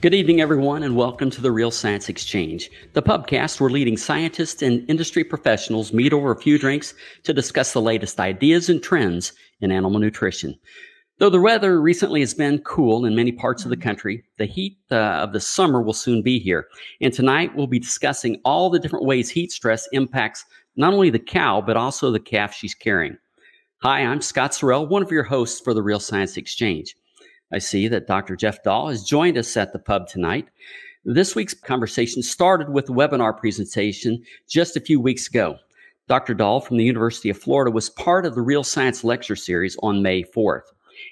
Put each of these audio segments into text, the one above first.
Good evening, everyone, and welcome to the Real Science Exchange, the pubcast where leading scientists and industry professionals meet over a few drinks to discuss the latest ideas and trends in animal nutrition. Though the weather recently has been cool in many parts of the country, the heat uh, of the summer will soon be here. And tonight we'll be discussing all the different ways heat stress impacts not only the cow, but also the calf she's carrying. Hi, I'm Scott Sorrell, one of your hosts for the Real Science Exchange. I see that Dr. Geoff Dahl has joined us at the pub tonight. This week's conversation started with a webinar presentation just a few weeks ago. Dr. Dahl from the University of Florida was part of the Real Science Lecture Series on May 4th.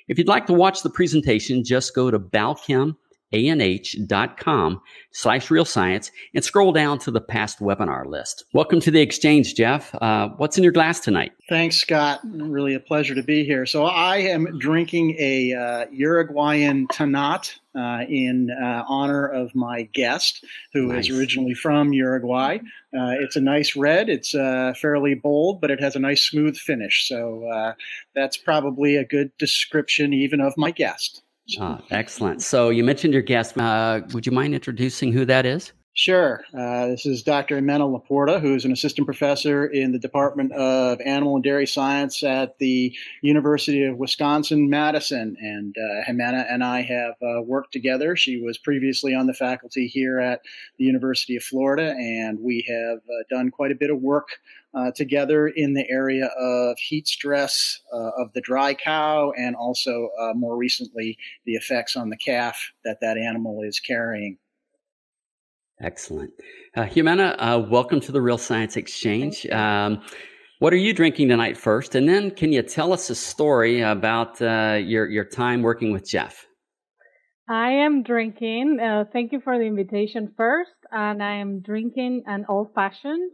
If you'd like to watch the presentation, just go to Balchem anh.com slash real science and scroll down to the past webinar list. Welcome to the exchange, Geoff. Uh, what's in your glass tonight? Thanks, Scott. Really a pleasure to be here. So I am drinking a uh, Uruguayan Tannat uh, in uh, honor of my guest, who nice. is originally from Uruguay. Uh, it's a nice red. It's uh, fairly bold, but it has a nice smooth finish. So that's probably a good description even of my guest. Ah, excellent. So you mentioned your guest. Uh, would you mind introducing who that is? Sure. Uh, this is Dr. Jimena Laporta, who is an assistant professor in the Department of Animal and Dairy Science at the University of Wisconsin Madison. And uh, Jimena and I have uh, worked together. She was previously on the faculty here at the University of Florida, and we have uh, done quite a bit of work uh, together in the area of heat stress uh, of the dry cow and also uh, more recently the effects on the calf that that animal is carrying. Excellent. Uh, Jimena, uh, welcome to the Real Science Exchange. Um, what are you drinking tonight first? And then can you tell us a story about uh, your, your time working with Geoff? I am drinking, uh, thank you for the invitation first, and I am drinking an old fashioned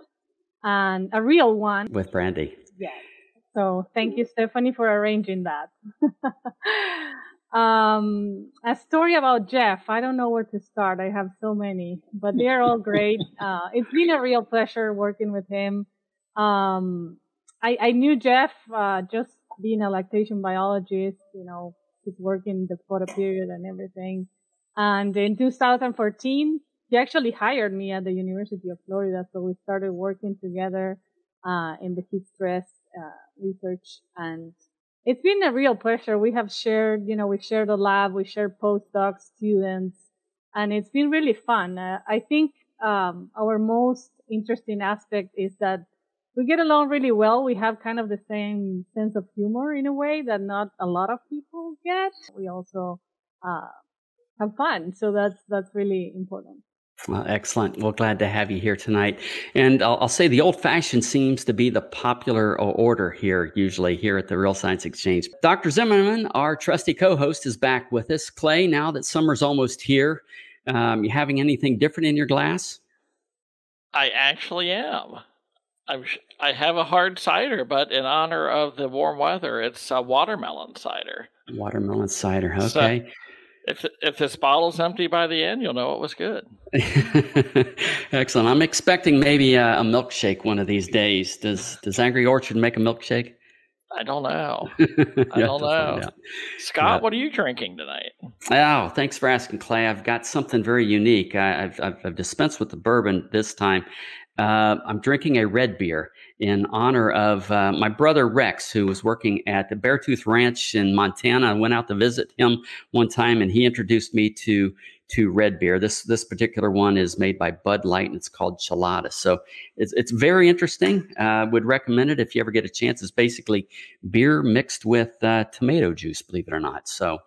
and a real one. With brandy. Yes. So thank you, Stephanie, for arranging that. Um, a story about Geoff. I don't know where to start. I have so many, but they're all great. Uh, it's been a real pleasure working with him. Um, I, I knew Geoff, uh, just being a lactation biologist, you know, he's working the photo period and everything. And in 2014, he actually hired me at the University of Florida. So we started working together, uh, in the heat stress, uh, research and it's been a real pleasure. We have shared, you know, we shared a lab, we shared postdocs, students, and it's been really fun. Uh, I think um, our most interesting aspect is that we get along really well. We have kind of the same sense of humor in a way that not a lot of people get. We also uh, have fun, so that's that's really important. Well, excellent. Well, glad to have you here tonight. And I'll, I'll, say the old fashioned seems to be the popular order here, usually here at the Real Science Exchange. Dr. Zimmerman, our trusty co host, is back with us. Clay, now that summer's almost here, um, you having anything different in your glass? I actually am. I'm, I have a hard cider, but in honor of the warm weather, it's a watermelon cider. Watermelon cider, okay. So, if if this bottle's empty by the end, you'll know it was good. Excellent. I'm expecting maybe a, a, milkshake one of these days. Does Does Angry Orchard make a milkshake? I don't know. I don't know. Scott, yeah. what are you drinking tonight? Oh, thanks for asking, Clay. I've got something very unique. I, have I've, I've dispensed with the bourbon this time. Uh, I'm drinking a red beer in honor of uh, my brother Rex, who was working at the Beartooth Ranch in Montana. I went out to visit him one time, and he introduced me to to red beer. This this particular one is made by Bud Light, and it's called Chelada. So it's it's very interesting. Uh, would recommend it if you ever get a chance. It's basically beer mixed with uh, tomato juice, believe it or not. So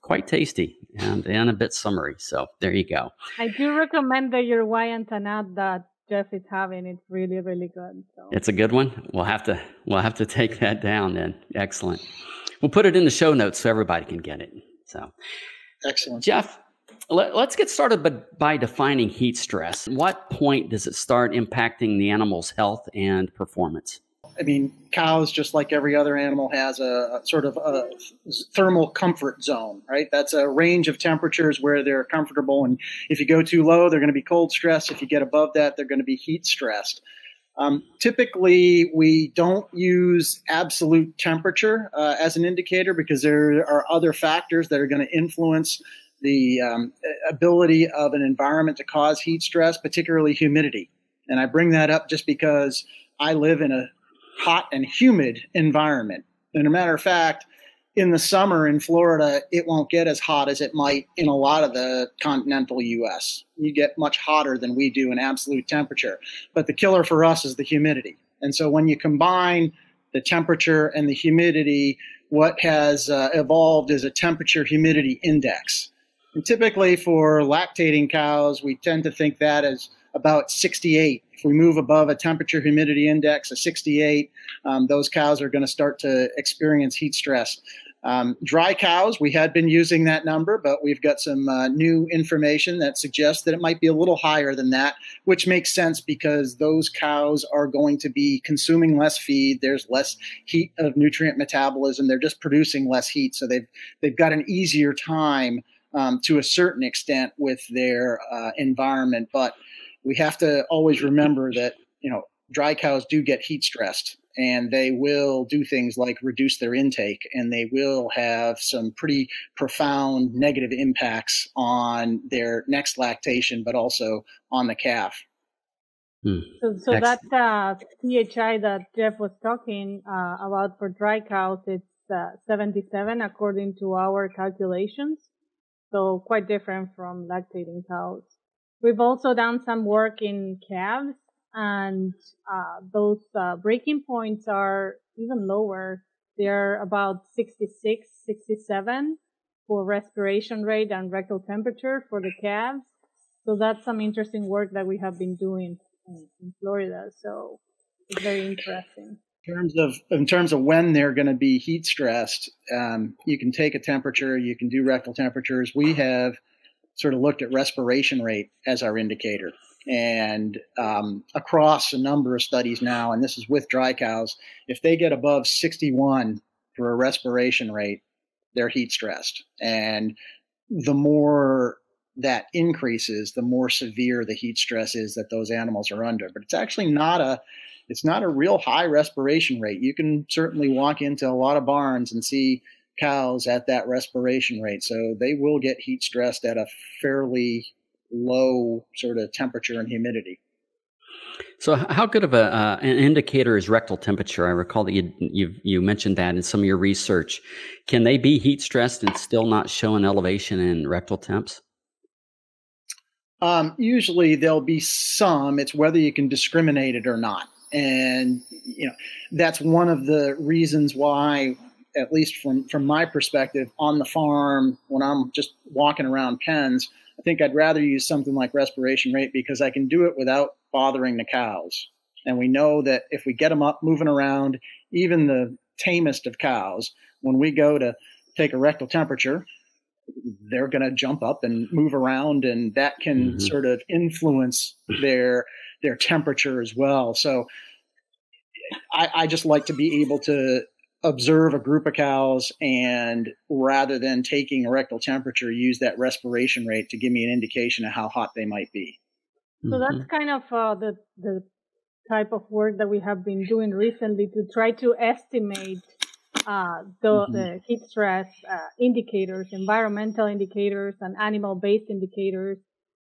quite tasty and, and a bit summery. So there you go. I do recommend the Uruguayan Tannat that Geoff is having. It's really, really good. So. It's a good one. We'll have to we'll have to take that down then. Excellent. We'll put it in the show notes so everybody can get it. So excellent. Geoff, let, us get started by, by defining heat stress. What point does it start impacting the animal's health and performance? I mean, cows, just like every other animal, has a, a, sort of a thermal comfort zone, right? That's a range of temperatures where they're comfortable. And if you go too low, they're going to be cold stressed. If you get above that, they're going to be heat stressed. Um, typically, we don't use absolute temperature uh, as an indicator because there are other factors that are going to influence the um, ability of an environment to cause heat stress, particularly humidity. And I bring that up just because I live in a hot and humid environment. And a matter of fact, in the summer in Florida, it won't get as hot as it might in a lot of the continental U.S. You get much hotter than we do in absolute temperature. But the killer for us is the humidity. And so when you combine the temperature and the humidity, what has uh, evolved is a temperature humidity index. And typically for lactating cows, we tend to think that as about 68. If we move above a temperature humidity index of 68, um, those cows are going to start to experience heat stress. Um, dry cows, we had been using that number, but we've got some uh, new information that suggests that it might be a little higher than that, which makes sense because those cows are going to be consuming less feed. There's less heat of nutrient metabolism. They're just producing less heat, so they've they've got an easier time um, to a certain extent with their uh, environment. But we have to always remember that you know dry cows do get heat stressed and they will do things like reduce their intake and they will have some pretty profound negative impacts on their next lactation but also on the calf. Hmm. so, so that uh, phi that Geoff was talking uh, about for dry cows it's uh, 77 according to our calculations. So quite different from lactating cows we've also done some work in calves and uh, those uh, breaking points are even lower. They're about 66, 67 for respiration rate and rectal temperature for the calves. So that's some interesting work that we have been doing in, in Florida. So it's very interesting. In terms of in terms of when they're going to be heat stressed, um, you can take a temperature, you can do rectal temperatures. We have sort of looked at respiration rate as our indicator and um, across a number of studies now, and this is with dry cows, if they get above 61 for a respiration rate, they're heat stressed. And the more that increases, the more severe the heat stress is that those animals are under. But it's actually not a it's not a real high respiration rate. You can certainly walk into a lot of barns and see cows at that respiration rate. So they will get heat stressed at a fairly low sort of temperature and humidity. So, how good of a uh, an indicator is rectal temperature? I recall that you you you mentioned that in some of your research. Can they be heat stressed and still not show an elevation in rectal temps? Um, usually, there'll be some. It's whether you can discriminate it or not, and you know that's one of the reasons why, at least from from my perspective, on the farm when I'm just walking around pens I think I'd rather use something like respiration rate because I can do it without bothering the cows. And we know that if we get them up moving around, even the tamest of cows, when we go to take a rectal temperature, they're going to jump up and move around, and that can mm-hmm. sort of influence their their temperature as well. So I, I just like to be able to observe a group of cows and rather than taking a rectal temperature, use that respiration rate to give me an indication of how hot they might be. So that's mm-hmm. kind of uh, the the type of work that we have been doing recently to try to estimate uh, the, mm-hmm. the, heat stress uh, indicators, environmental indicators, and animal-based indicators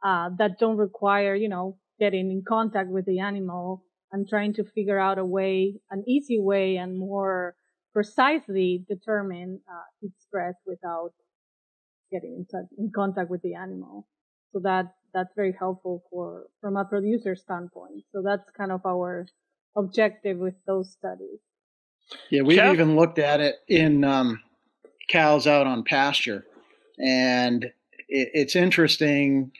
uh, that don't require, you know, getting in contact with the animal and trying to figure out a way, an easy way, and more precisely determine uh, heat stress without getting in, touch, in contact with the animal. So that that's very helpful for from a producer standpoint. So that's kind of our objective with those studies. Yeah, we've Geoff? even looked at it in um, cows out on pasture, and it, it's interesting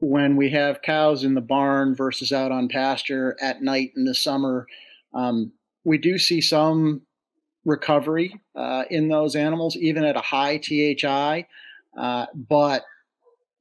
when we have cows in the barn versus out on pasture at night in the summer. Um, we do see some recovery uh, in those animals, even at a high THI. Uh, but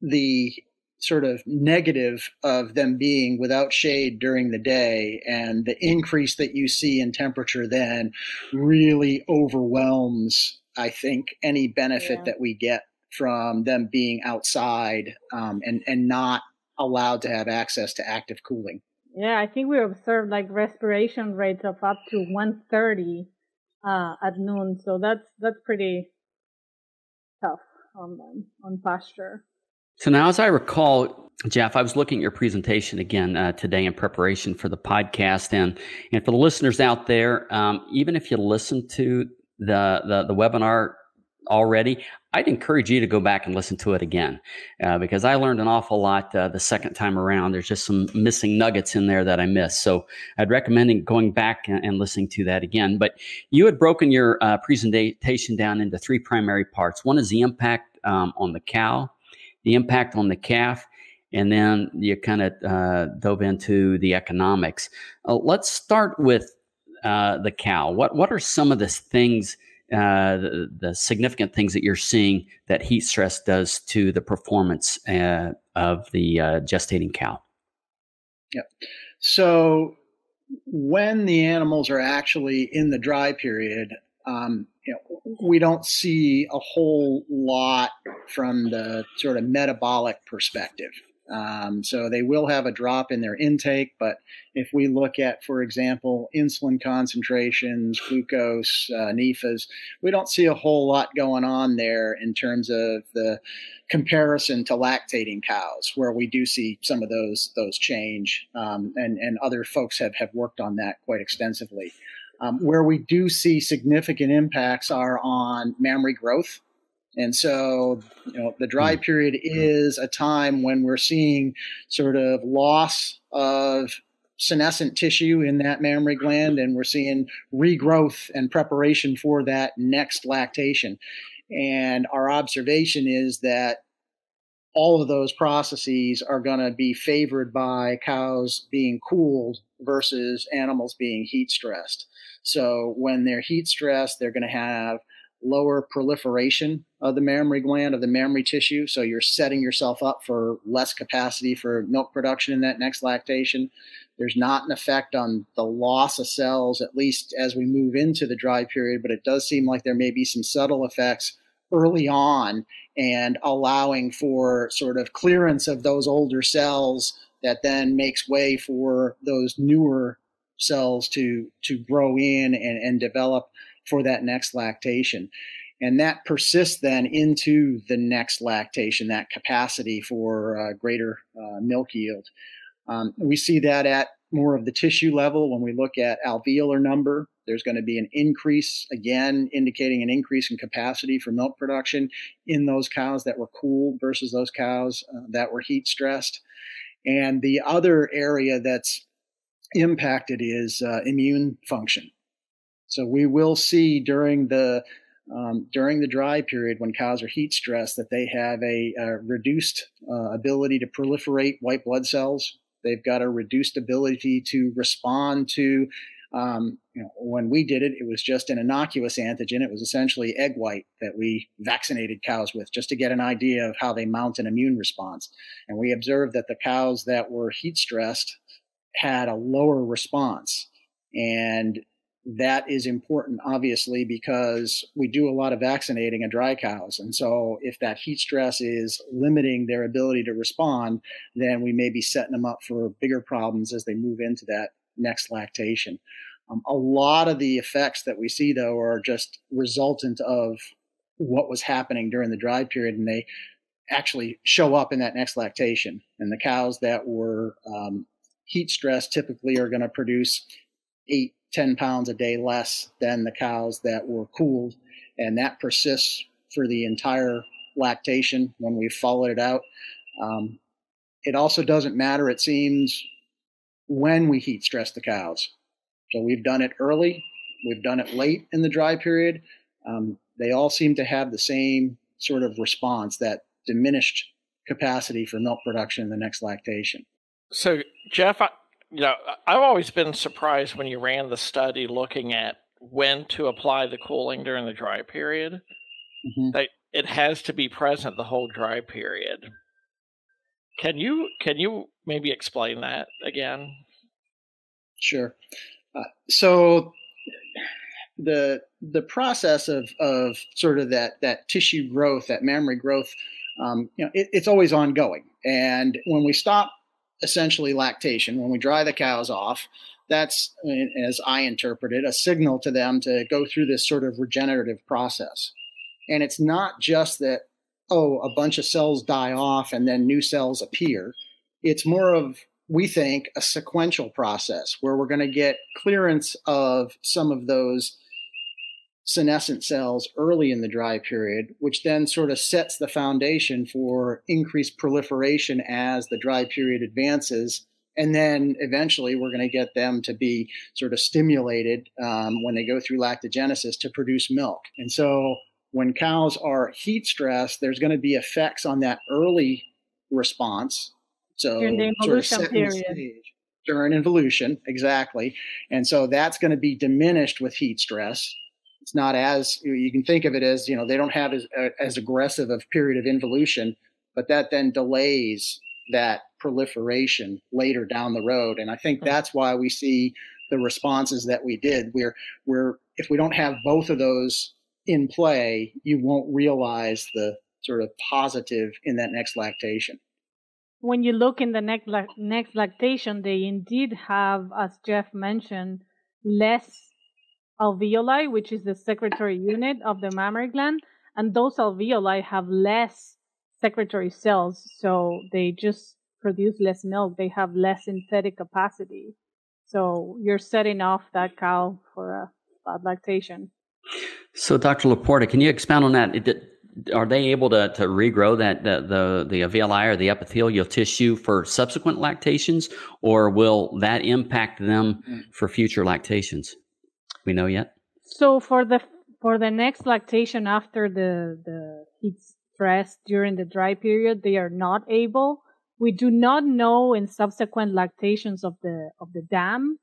the sort of negative of them being without shade during the day and the increase that you see in temperature then really overwhelms, I think, any benefit yeah. that we get from them being outside um, and, and not allowed to have access to active cooling. Yeah, I think we observed like respiration rates of up to 130 uh, at noon. So that's that's pretty tough on them on pasture. So now, as I recall, Geoff, I was looking at your presentation again uh, today in preparation for the podcast, and and for the listeners out there, um, even if you listen to the, the the webinar already, I'd encourage you to go back and listen to it again uh, because I learned an awful lot uh, the second time around. There's just some missing nuggets in there that I missed. So I'd recommend going back and, listening to that again. But you had broken your uh, presentation down into three primary parts. One is the impact um, on the cow, the impact on the calf, and then you kind of uh, dove into the economics. Uh, let's start with uh, the cow. What what are some of the things? Uh, the, the, significant things that you're seeing that heat stress does to the performance uh, of the uh, gestating cow. Yep. So when the animals are actually in the dry period, um, you know, we don't see a whole lot from the sort of metabolic perspective. Um, so they will have a drop in their intake, but if we look at, for example, insulin concentrations, glucose, uh, NEFAs, we don't see a whole lot going on there in terms of the comparison to lactating cows, where we do see some of those those change, um, and and other folks have have worked on that quite extensively. Um, where we do see significant impacts are on mammary growth and so, you know, the dry hmm. period is a time when we're seeing sort of loss of senescent tissue in that mammary gland, and we're seeing regrowth and preparation for that next lactation. And our observation is that all of those processes are going to be favored by cows being cooled versus animals being heat stressed. So when they're heat stressed, they're going to have lower proliferation of the mammary gland, of the mammary tissue. So you're setting yourself up for less capacity for milk production in that next lactation. There's not an effect on the loss of cells, at least as we move into the dry period, but it does seem like there may be some subtle effects early on and allowing for sort of clearance of those older cells that then makes way for those newer cells to to grow in and, and develop for that next lactation. And that persists then into the next lactation, that capacity for uh, greater uh, milk yield. Um, we see that at more of the tissue level when we look at alveolar number. There's going to be an increase, again, indicating an increase in capacity for milk production in those cows that were cooled versus those cows uh, that were heat stressed. And the other area that's impacted is uh, immune function. So we will see during the um, during the dry period when cows are heat stressed that they have a, a reduced uh, ability to proliferate white blood cells. They've got a reduced ability to respond to. Um, you know, when we did it, it was just an innocuous antigen. It was essentially egg white that we vaccinated cows with, just to get an idea of how they mount an immune response. And we observed that the cows that were heat stressed had a lower response. And that is important, obviously, because we do a lot of vaccinating of dry cows. And so, if that heat stress is limiting their ability to respond, then we may be setting them up for bigger problems as they move into that next lactation. Um, a lot of the effects that we see, though, are just resultant of what was happening during the dry period, and they actually show up in that next lactation. And the cows that were um, heat stressed typically are going to produce eight 10 pounds a day less than the cows that were cooled. And that persists for the entire lactation when we followed it out. Um, it also doesn't matter, it seems, when we heat stress the cows. So we've done it early, we've done it late in the dry period. Um, they all seem to have the same sort of response that diminished capacity for milk production in the next lactation. So, Geoff, you know, I've always been surprised when you ran the study looking at when to apply the cooling during the dry period. Mm-hmm. That it has to be present the whole dry period. Can you can you maybe explain that again? Sure. Uh, so the the process of of sort of that that tissue growth, that mammary growth, um, you know, it, it's always ongoing. And when we stop essentially lactation. When we dry the cows off, that's, as I interpret it, a signal to them to go through this sort of regenerative process. And it's not just that, oh, a bunch of cells die off and then new cells appear. It's more of, we think, a sequential process where we're going to get clearance of some of those senescent cells early in the dry period, which then sort of sets the foundation for increased proliferation as the dry period advances. And then eventually we're going to get them to be sort of stimulated um, when they go through lactogenesis to produce milk. And so when cows are heat stressed, there's going to be effects on that early response. So during the involution sort of period. During involution, exactly. And so that's going to be diminished with heat stress it's not as you can think of it as you know they don't have as uh, as aggressive of period of involution, but that then delays that proliferation later down the road. And I think that's why we see the responses that we did. We're we're if we don't have both of those in play, you won't realize the sort of positive in that next lactation. When you look in the next next lactation, they indeed have, as Geoff mentioned, less alveoli, which is the secretory unit of the mammary gland, and those alveoli have less secretory cells, so they just produce less milk. They have less synthetic capacity. So you're setting off that cow for a bad lactation. So, Dr. Laporta, can you expound on that? Are they able to, to regrow that the, the the alveoli or the epithelial tissue for subsequent lactations, or will that impact them mm. for future lactations? We know yet? So for the for the next lactation after the the heat stress during the dry period, they are not able. We do not know in subsequent lactations of the of the dam,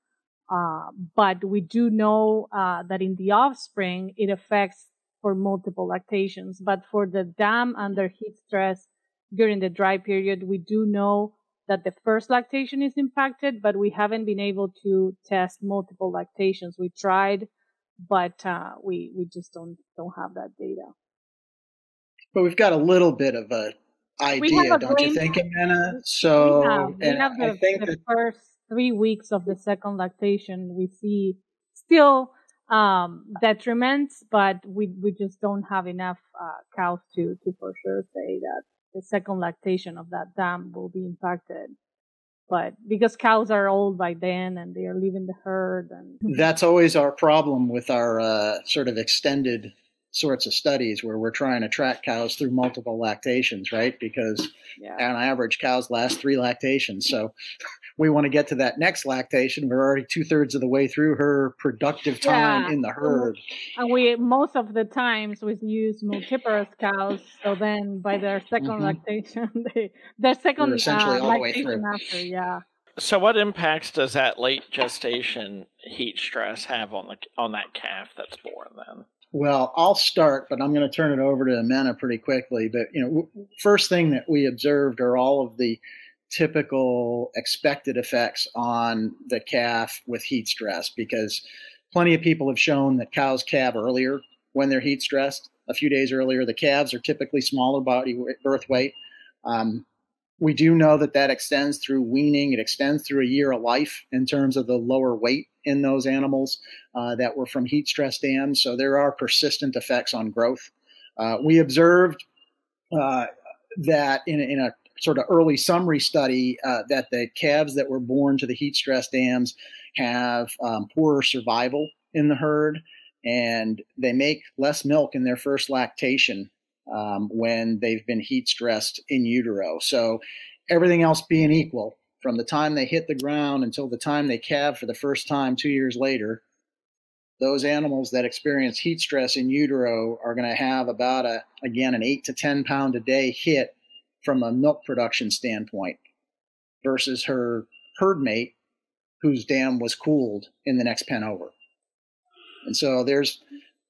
uh, but we do know uh, that in the offspring it affects for multiple lactations. But for the dam under heat stress during the dry period, we do know that the first lactation is impacted, but we haven't been able to test multiple lactations. We tried, but uh, we we just don't don't have that data. But we've got a little bit of a idea, a don't you think, Jimena? So, we have, we have the, the that... first three weeks of the second lactation, we see still um, detriments, but we we just don't have enough uh, cows to to for sure say that the second lactation of that dam will be impacted. But because cows are old by then and they are leaving the herd, and that's always our problem with our uh, sort of extended sorts of studies where we're trying to track cows through multiple lactations, right? Because yeah. on average, cows last three lactations. So we want to get to that next lactation. We're already two thirds of the way through her productive time yeah. in the herd. And we most of the times we use multiparous cows. So then by their 2nd mm-hmm. lactation, they their 2nd essentially uh, all the way through. After, yeah. So what impacts does that late gestation heat stress have on the on that calf that's born then? Well, I'll start, but I'm going to turn it over to Jimena pretty quickly. But you know, first thing that we observed are all of the typical expected effects on the calf with heat stress because plenty of people have shown that cows calve earlier when they're heat stressed. A few days earlier, the calves are typically smaller body birth weight. Um, we do know that that extends through weaning. It extends through a year of life in terms of the lower weight in those animals uh, that were from heat stress dams. So there are persistent effects on growth. Uh, we observed uh, that in, in a sort of early summary study uh, that the calves that were born to the heat stress dams have um, poorer survival in the herd and they make less milk in their first lactation um, when they've been heat stressed in utero. So, everything else being equal, from the time they hit the ground until the time they calve for the first time two years later, those animals that experience heat stress in utero are going to have about a again an eight to ten pound a day hit from a milk production standpoint versus her herd mate whose dam was cooled in the next pen over. And so there's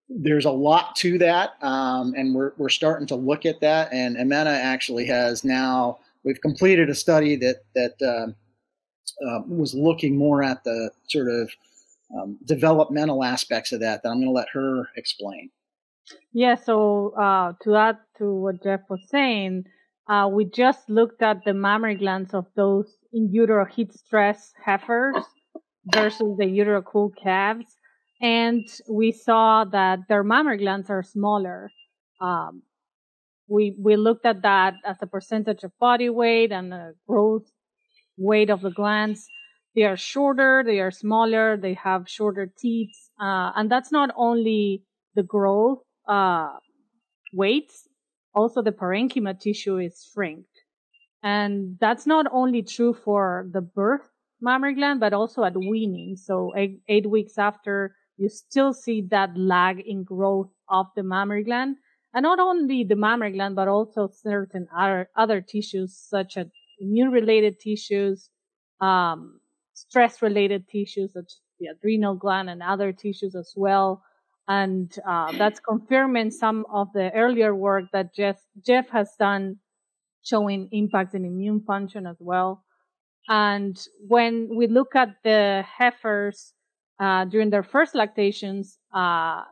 there's a lot to that, um, and we're we're starting to look at that. And Jimena actually has now we've completed a study that that uh, uh, was looking more at the sort of um, developmental aspects of that. That I'm going to let her explain. Yeah. So uh, to add to what Geoff was saying, uh, we just looked at the mammary glands of those in utero heat stress heifers versus the utero cool calves. And we saw that their mammary glands are smaller. Um, we, we looked at that as a percentage of body weight and the growth weight of the glands. They are shorter, they are smaller, they have shorter teats. Uh, and that's not only the growth uh, weights, also the parenchyma tissue is shrinked. And that's not only true for the birth mammary gland, but also at weaning. So eight, eight weeks after, you still see that lag in growth of the mammary gland. And not only the mammary gland, but also certain other, other tissues such as immune related tissues, um, stress related tissues such as the adrenal gland and other tissues as well. And uh, that's confirming some of the earlier work that Geoff, Geoff has done showing impacts in immune function as well. And when we look at the heifers uh, during their first lactations, uh,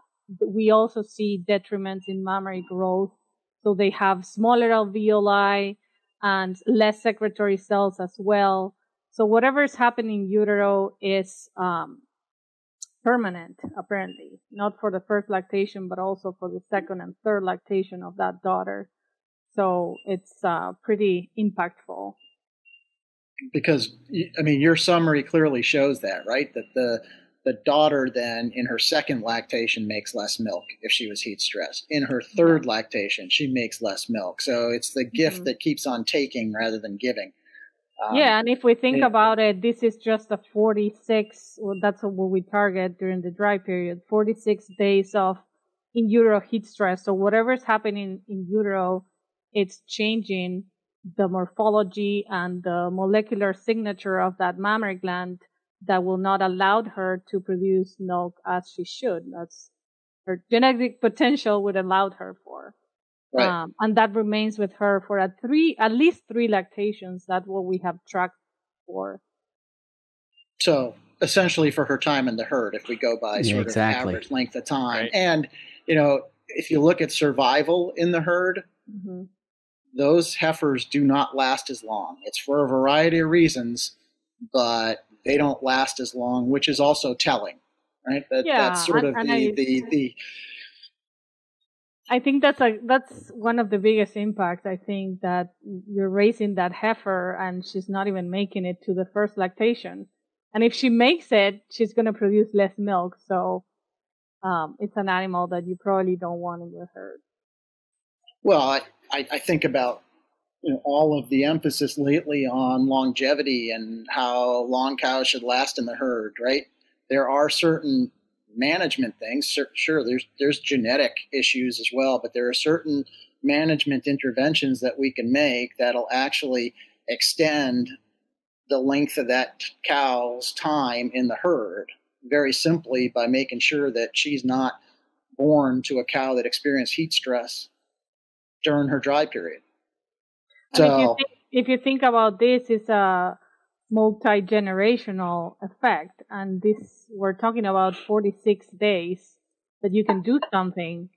we also see detriments in mammary growth. So they have smaller alveoli and less secretory cells as well. So whatever is happening in utero is um, permanent, apparently, not for the first lactation, but also for the second and third lactation of that daughter. So it's uh, pretty impactful. Because I mean, your summary clearly shows that, right? That the the daughter then in her second lactation makes less milk if she was heat stressed. In her third yeah. lactation, she makes less milk. So it's the gift mm-hmm. that keeps on taking rather than giving. Um, yeah, and if we think it, about it, this is just a 46, well, that's what we target during the dry period 46 days of in utero heat stress. So whatever's happening in utero it's changing the morphology and the molecular signature of that mammary gland that will not allow her to produce milk as she should. That's her genetic potential would allow her for. Right. Um, and that remains with her for at three, at least three lactations. That's what we have tracked for. So essentially, for her time in the herd, if we go by sort exactly. of average length of time, right. and you know, if you look at survival in the herd, mm-hmm those heifers do not last as long. It's for a variety of reasons, but they don't last as long, which is also telling, right? That, yeah, that's sort of the, I, the, the I think that's a that's one of the biggest impacts. I think that you're raising that heifer and she's not even making it to the first lactation, and if she makes it, she's going to produce less milk. So um, it's an animal that you probably don't want in your herd. Well, I, I, I think about you know, all of the emphasis lately on longevity and how long cows should last in the herd, right? There are certain management things. Sure, there's there's genetic issues as well, but there are certain management interventions that we can make that'll actually extend the length of that cow's time in the herd very simply by making sure that she's not born to a cow that experienced heat stress during her dry period. So, if you, think, if you think about this, it's a multi generational effect, and this we're talking about 46 days that you can do something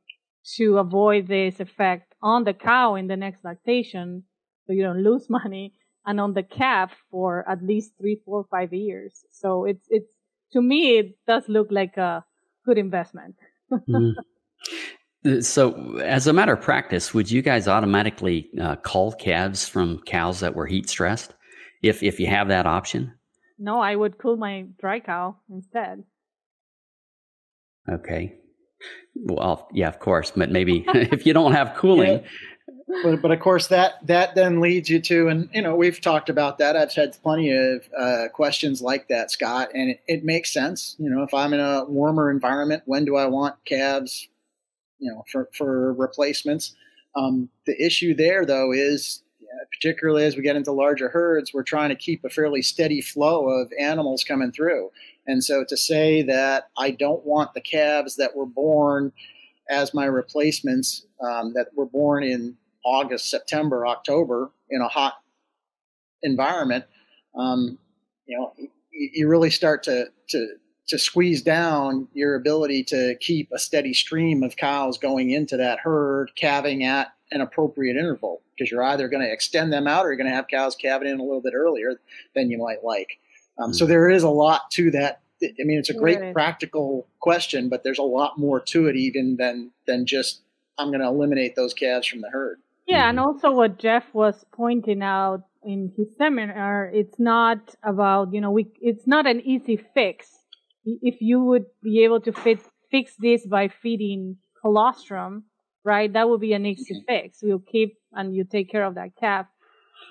to avoid this effect on the cow in the next lactation, so you don't lose money, and on the calf for at least three, four, five years. So it's it's to me it does look like a good investment. mm. So, as a matter of practice, would you guys automatically uh, cull calves from cows that were heat stressed, if if you have that option? No, I would cool my dry cow instead. Okay. Well, yeah, of course, but maybe if you don't have cooling. Yeah. But, but of course that that then leads you to and you know we've talked about that i've had plenty of uh, questions like that scott and it, it makes sense you know if i'm in a warmer environment when do i want calves you know, for, for replacements. Um, the issue there, though, is particularly as we get into larger herds, we're trying to keep a fairly steady flow of animals coming through. And so to say that I don't want the calves that were born as my replacements um, that were born in August, September, October in a hot environment, um, you know, you, you really start to, to to squeeze down your ability to keep a steady stream of cows going into that herd, calving at an appropriate interval, because you're either going to extend them out or you're going to have cows calving in a little bit earlier than you might like. Um, so there is a lot to that. I mean, it's a great practical question, but there's a lot more to it even than than just I'm going to eliminate those calves from the herd. Yeah, and also what Geoff was pointing out in his seminar, it's not about you know we it's not an easy fix. If you would be able to fit, fix this by feeding colostrum, right, that would be an easy mm-hmm. fix. We'll keep and you take care of that calf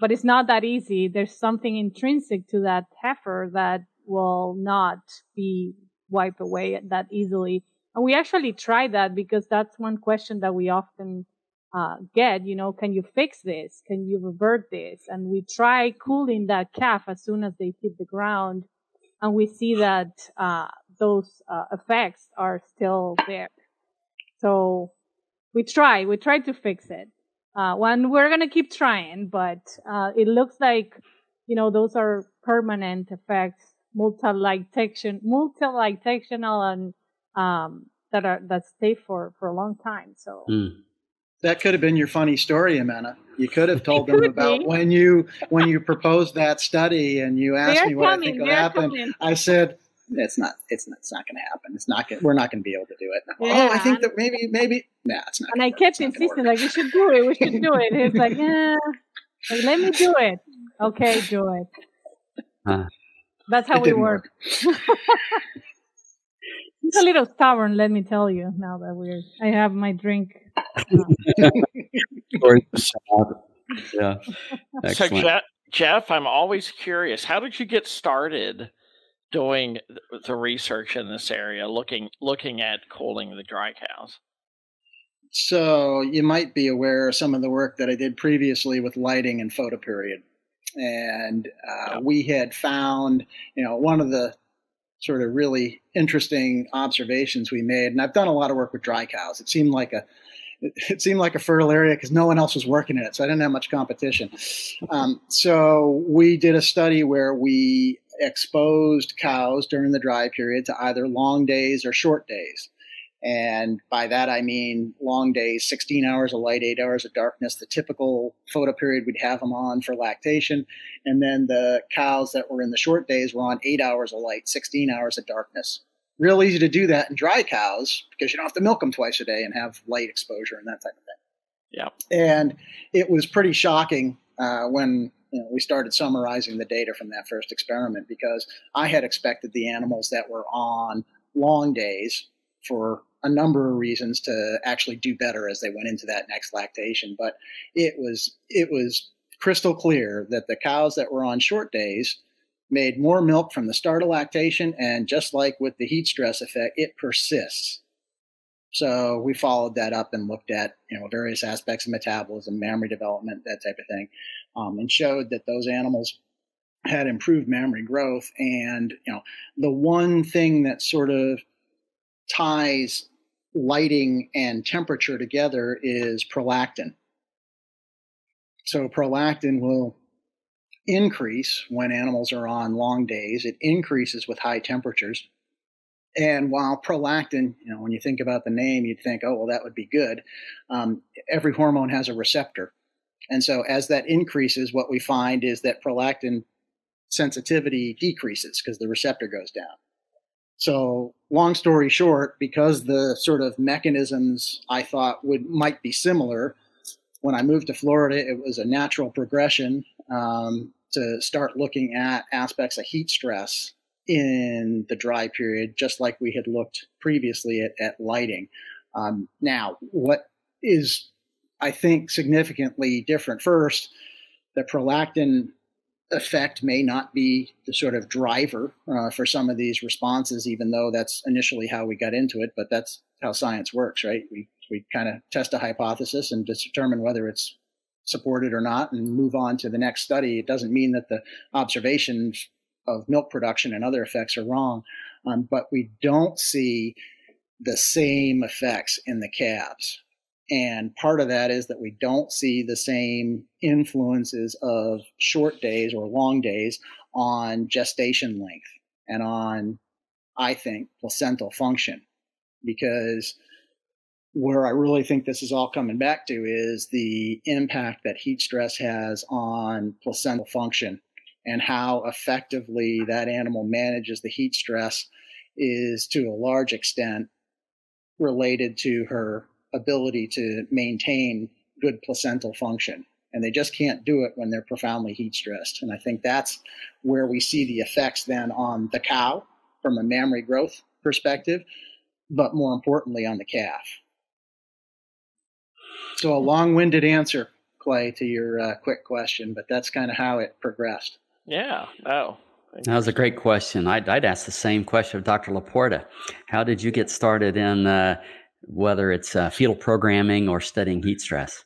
but it's not that easy. There's something intrinsic to that heifer that will not be wiped away that easily. And we actually tried that because that's one question that we often uh, get. You know, can you fix this? Can you revert this? And we try cooling that calf as soon as they hit the ground, and we see that uh, those uh, effects are still there. So we try. We try to fix it. Uh, one, we're gonna keep trying, but uh, it looks like you know those are permanent effects, multi-lactation, multi-lactational, and um, that are that stay for for a long time. So. Mm. That could have been your funny story, Jimena. You could have told them about be. when you when you proposed that study and you asked me what coming, I think will happen. Coming. I said, it's not it's not, it's not going to happen. It's not gonna, we're not going to be able to do it. Yeah. Oh, I think that maybe maybe nah, it's not. And I kept insisting like we should do it. We should do it. He's like, yeah, like, let me do it. Okay, do it. Uh, That's how we work. work. It's a little stubborn, let me tell you. Now that we're, I have my drink. yeah. So Geoff, Geoff, I'm always curious. How did you get started doing the research in this area, looking looking at cooling the dry cows? So you might be aware of some of the work that I did previously with lighting and photoperiod, and uh, we had found, you know, one of the sort of really interesting observations we made, and I've done a lot of work with dry cows. It seemed like a it seemed like a fertile area because no one else was working in it, so I didn't have much competition. Um, so we did a study where we exposed cows during the dry period to either long days or short days. And by that, I mean long days, 16 hours of light, eight hours of darkness, the typical photo period we'd have them on for lactation. And then the cows that were in the short days were on eight hours of light, 16 hours of darkness. Real easy to do that in dry cows because you don't have to milk them twice a day and have light exposure and that type of thing. Yeah. And it was pretty shocking uh, when you know, we started summarizing the data from that first experiment because I had expected the animals that were on long days for a number of reasons to actually do better as they went into that next lactation. But it was it was crystal clear that the cows that were on short days made more milk from the start of lactation, and just like with the heat stress effect, it persists. So we followed that up and looked at you know various aspects of metabolism, mammary development, that type of thing, um, and showed that those animals had improved mammary growth. And you know the one thing that sort of ties lighting and temperature together is prolactin. So prolactin will increase when animals are on long days. It increases with high temperatures. And while prolactin, you know, when you think about the name, you'd think, oh, well, that would be good. Um, every hormone has a receptor. And so as that increases, what we find is that prolactin sensitivity decreases because the receptor goes down. So long story short, because the sort of mechanisms I thought would might be similar, when I moved to Florida, it was a natural progression um, to start looking at aspects of heat stress in the dry period, just like we had looked previously at, at lighting. Um, now, what is, I think, significantly different first, the prolactin effect may not be the sort of driver uh, for some of these responses, even though that's initially how we got into it. But that's how science works, right? We we kind of test a hypothesis and determine whether it's supported or not, and move on to the next study. It doesn't mean that the observations of milk production and other effects are wrong, um, but we don't see the same effects in the calves. And part of that is that we don't see the same influences of short days or long days on gestation length and on I think, placental function. Because where I really think this is all coming back to is the impact that heat stress has on placental function and how effectively that animal manages the heat stress is to a large extent related to her ability to maintain good placental function. And they just can't do it when they're profoundly heat stressed. And I think that's where we see the effects then on the cow from a mammary growth perspective, but more importantly on the calf. So a long-winded answer, Clay, to your uh, quick question, but that's kind of how it progressed. Yeah. Oh. That was a great question. I'd, I'd ask the same question of Dr. Laporta. How did you get started in uh, whether it's uh, fetal programming or studying heat stress?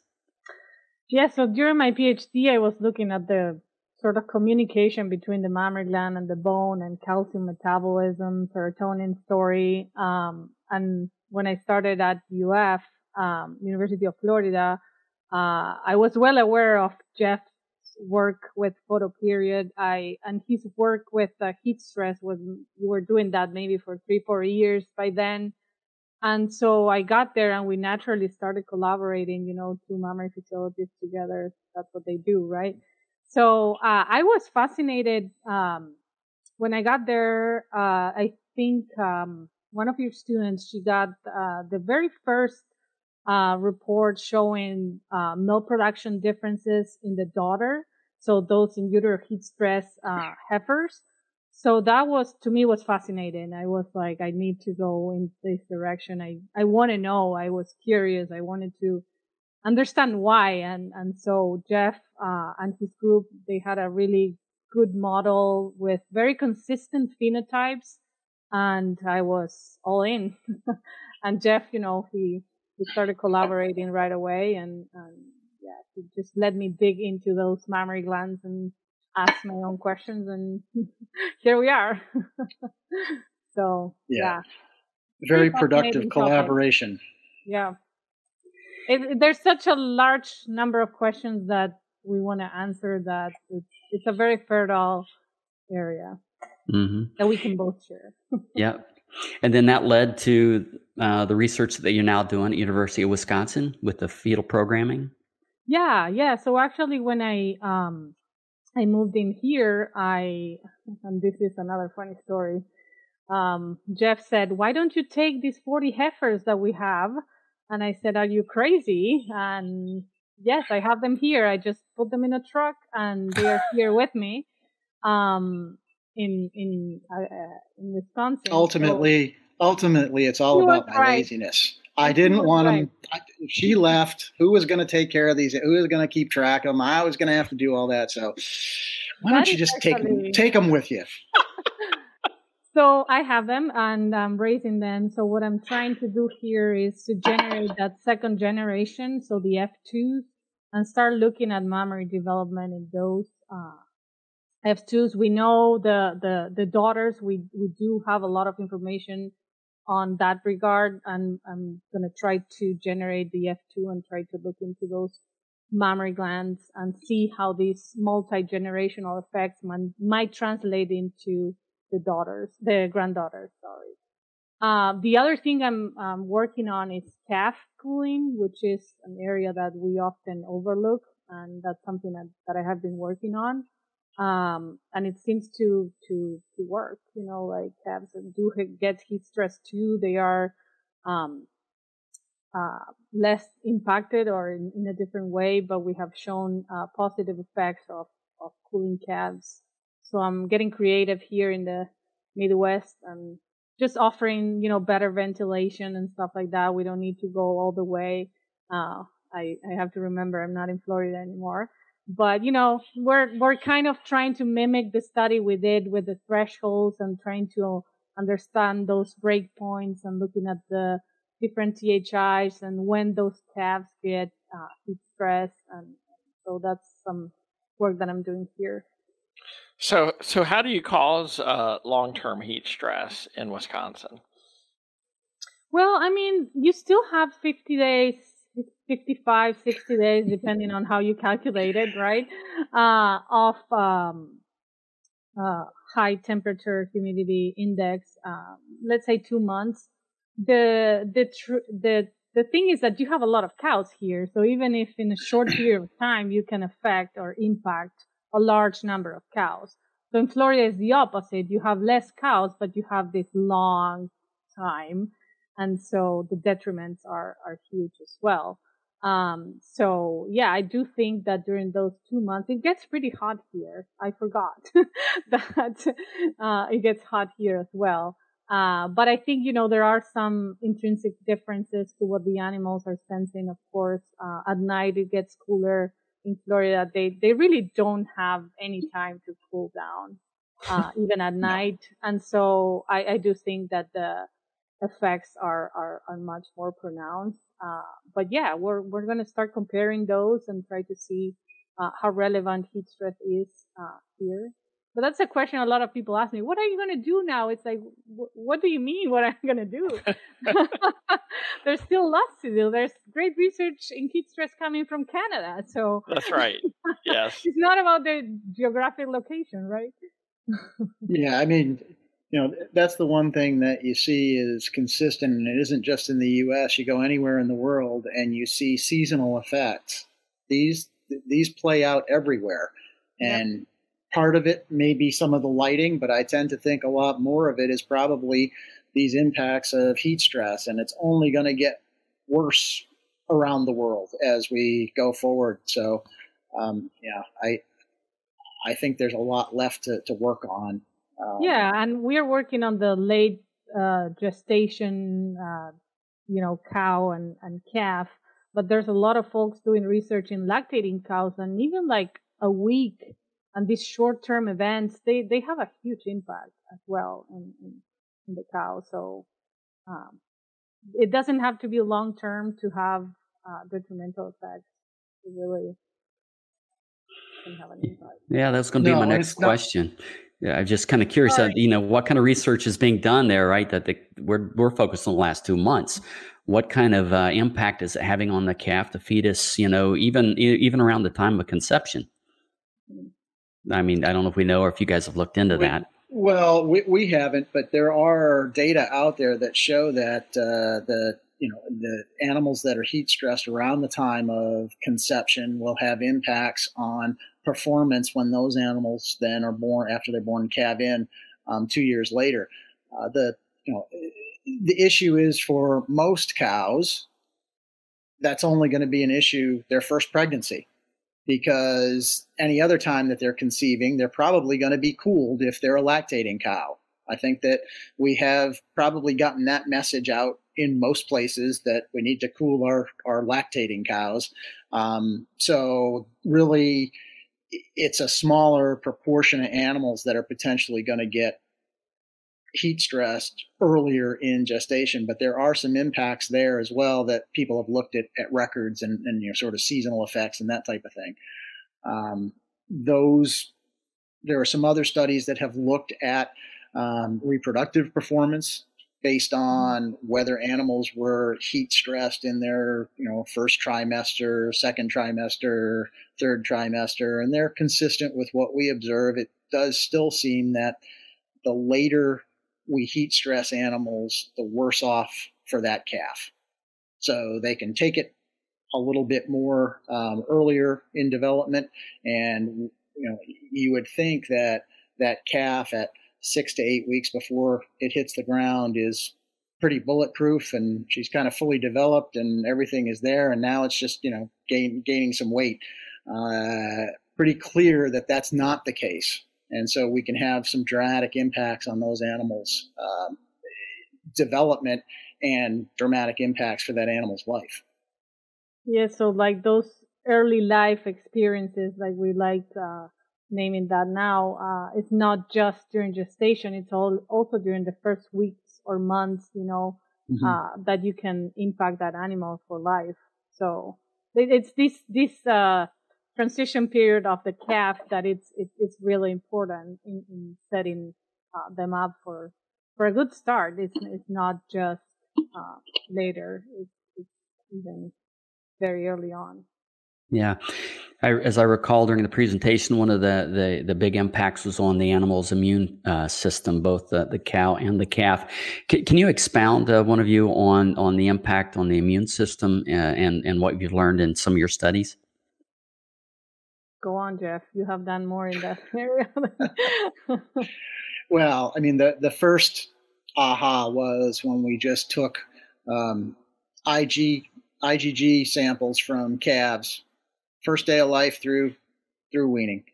Yeah, so during my PhD, I was looking at the sort of communication between the mammary gland and the bone and calcium metabolism, serotonin story. Um, and when I started at UF, um, University of Florida, uh, I was well aware of Geoff's work with photo period. I and his work with uh, heat stress was we were doing that maybe for three four years by then, and so I got there and we naturally started collaborating. You know, two mammary facilities together. That's what they do, right? So uh, I was fascinated um, when I got there. Uh, I think um, one of your students she got uh, the very first uh, report showing uh, milk production differences in the daughter. So those in utero heat stress uh, heifers. So that was to me was fascinating. I was like, I need to go in this direction. I I want to know. I was curious. I wanted to understand why. And and so Geoff uh, and his group they had a really good model with very consistent phenotypes, and I was all in. and Geoff, you know, he we started collaborating right away and, and yeah, it just let me dig into those mammary glands and ask my own questions and here we are. so yeah. yeah. Very productive collaboration. Topic. Yeah. It, there's such a large number of questions that we want to answer that it's, it's a very fertile area mm-hmm. that we can both share. yeah. And then that led to uh, the research that you're now doing at University of Wisconsin with the fetal programming. Yeah, yeah. So actually, when I um, I moved in here, I and this is another funny story. Um, Geoff said, "Why don't you take these 40 heifers that we have?" And I said, "Are you crazy?" And yes, I have them here. I just put them in a truck, and they are here with me. Um, in in uh, uh, in Wisconsin. Ultimately, so, ultimately, it's all about my right. laziness. I didn't want right. them. she left. Who was going to take care of these? Who was going to keep track of them? I was going to have to do all that. So why that don't you just take them, take them with you? so I have them and I'm raising them. So what I'm trying to do here is to generate that second generation, so the F2s, and start looking at mammary development in those uh, F2s. We know the, the, the daughters, we, we do have a lot of information on that regard. And I'm going to try to generate the F2 and try to look into those mammary glands and see how these multi-generational effects man, might translate into the daughters, the granddaughters, sorry. Uh, the other thing I'm um, working on is calf cooling, which is an area that we often overlook, and that's something that, that I have been working on um, and it seems to to to work. You know, like calves do get heat stress too. They are um, uh, less impacted or in, in, a different way, but we have shown uh, positive effects of of cooling calves. So I'm getting creative here in the Midwest and just offering you know better ventilation and stuff like that. We don't need to go all the way. Uh, I I have to remember I'm not in Florida anymore but you know we're we're kind of trying to mimic the study we did with the thresholds and trying to understand those breakpoints and looking at the different THIs and when those calves get uh, heat stress and so that's some work that I'm doing here. So so how do you cause uh, long-term heat stress in Wisconsin? Well, I mean, you still have 50 days 55, 60 days, depending on how you calculate it, right? Uh, of, um, uh, high temperature humidity index, um, let's say two months, the the tr- the the thing is that you have a lot of cows here, so even if in a short period of time you can affect or impact a large number of cows. So in Florida is the opposite. You have less cows, but you have this long time, and so the detriments are are huge as well. Um, so yeah, I do think that during those two months, it gets pretty hot here. I forgot that, uh, it gets hot here as well. Uh, but I think, you know, there are some intrinsic differences to what the animals are sensing. Of course, uh, at night it gets cooler in Florida. They, they really don't have any time to cool down, uh, even at night. And so I, I do think that the effects are, are, are much more pronounced. Uh, but yeah, we're we're going to start comparing those and try to see uh, how relevant heat stress is uh, here. But that's a question a lot of people ask me. What are you going to do now? It's like, wh- what do you mean? What am I going to do? There's still lots to do. There's great research in heat stress coming from Canada. So that's right. Yes, it's not about the geographic location, right? yeah, I mean, you know that's the one thing that you see is consistent and it isn't just in the US you go anywhere in the world and you see seasonal effects. These these play out everywhere. And yep. part of it may be some of the lighting but I tend to think a lot more of it is probably these impacts of heat stress and it's only going to get worse around the world as we go forward. So um, yeah I I think there's a lot left to, to work on um, yeah, and we're working on the late uh, gestation, uh, you know, cow and, and calf. But there's a lot of folks doing research in lactating cows, and even like a week and these short-term events, they they have a huge impact as well in, in, in the cow. So um, it doesn't have to be long-term to have uh, detrimental effects. It really can have an impact. Yeah, that's going to no, be my next question. Not- yeah, I'm just kind of curious. Uh, you know, what kind of research is being done there? Right, that the, we're we're focused on the last two months. What kind of uh, impact is it having on the calf, the fetus? You know, even even around the time of conception. I mean, I don't know if we know or if you guys have looked into we, that. Well, we, we haven't, but there are data out there that show that uh, the you know the animals that are heat stressed around the time of conception will have impacts on performance when those animals then are born after they're born calve in um, two years later. Uh, the you know the issue is for most cows that's only going to be an issue their first pregnancy because any other time that they're conceiving they're probably going to be cooled if they're a lactating cow I think that we have probably gotten that message out in most places that we need to cool our, our lactating cows. Um, so really, it's a smaller proportion of animals that are potentially going to get heat stressed earlier in gestation, but there are some impacts there as well that people have looked at, at records and, and you know sort of seasonal effects and that type of thing. Um, those there are some other studies that have looked at um, reproductive performance based on whether animals were heat stressed in their you know first trimester second trimester third trimester and they're consistent with what we observe. It does still seem that the later we heat stress animals the worse off for that calf. So they can take it a little bit more um, earlier in development and you know you would think that that calf at six to eight weeks before it hits the ground is pretty bulletproof and she's kind of fully developed and everything is there. And now it's just you know gain, gaining some weight. Uh, pretty clear that that's not the case. And so we can have some dramatic impacts on those animals um, development and dramatic impacts for that animal's life. Yeah so like those early life experiences like we like uh, naming that now, uh, it's not just during gestation, it's all, also during the first weeks or months, you know, mm-hmm. uh, that you can impact that animal for life. So it, it's this, this, uh, transition period of the calf that it's, it, it's really important in, in setting, uh, them up for, for a good start. It's, it's not just, uh, later. It's, it's even very early on. Yeah. I, as I recall during the presentation, one of the, the, the big impacts was on the animal's immune uh, system, both the, the cow and the calf. C- can you expound, uh, one of you, on, on the impact on the immune system uh, and, and what you've learned in some of your studies? Go on, Geoff. You have done more in that area. well, I mean, the, the first aha was when we just took um, IG, IgG samples from calves first day of life through through weaning,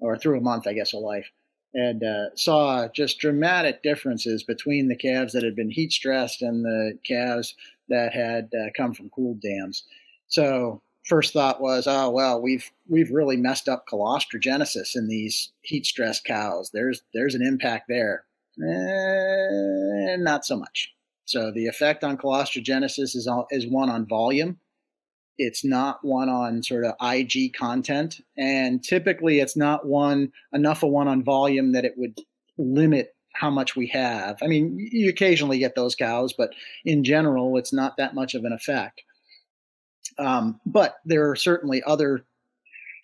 or through a month, I guess, of life, and uh, saw just dramatic differences between the calves that had been heat stressed and the calves that had uh, come from cooled dams. So first thought was, oh well, we've we've really messed up colostrogenesis in these heat stressed cows. There's there's an impact there. Eh, not so much. So the effect on colostrogenesis is is one on volume it's not one on sort of IG content, and typically it's not one enough of one on volume that it would limit how much we have. I mean, you occasionally get those cows, but in general, it's not that much of an effect. Um, but there are certainly other